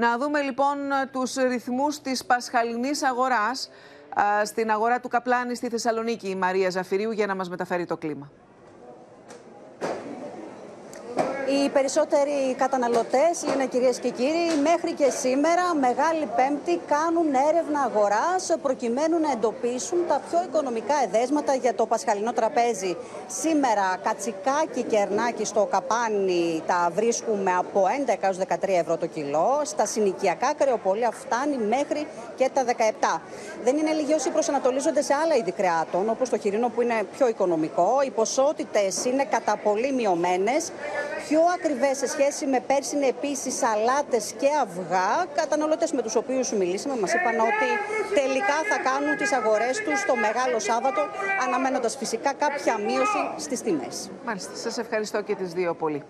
Να δούμε λοιπόν τους ρυθμούς της πασχαλινής αγοράς στην αγορά του Καπλάνη στη Θεσσαλονίκη η Μαρία Ζαφυρίου για να μας μεταφέρει το κλίμα. Οι περισσότεροι καταναλωτές είναι κυρίες και κύριοι μέχρι και σήμερα Μεγάλη Πέμπτη κάνουν έρευνα αγοράς προκειμένου να εντοπίσουν τα πιο οικονομικά εδέσματα για το πασχαλινό τραπέζι. Σήμερα κατσικάκι και ερνάκι στο καπάνι τα βρίσκουμε από 11 έως 13 ευρώ το κιλό. Στα συνοικιακά κρεοπολία φτάνει μέχρι και τα 17. Δεν είναι λίγοι όσοι προσανατολίζονται σε άλλα είδη κρεάτων όπως το χοιρινό που είναι πιο οικονομικό. Οι ποσότητες είναι κατά πολύ μειωμένες πιο ακριβές σε σχέση με πέρσι είναι επίσης σαλάτες και αυγά. Καταναλωτές με τους οποίους μιλήσαμε μας είπαν ότι τελικά θα κάνουν τις αγορές τους το Μεγάλο Σάββατο, αναμένοντας φυσικά κάποια μείωση στις τιμές. Μάλιστα. Σας ευχαριστώ και τις δύο πολύ.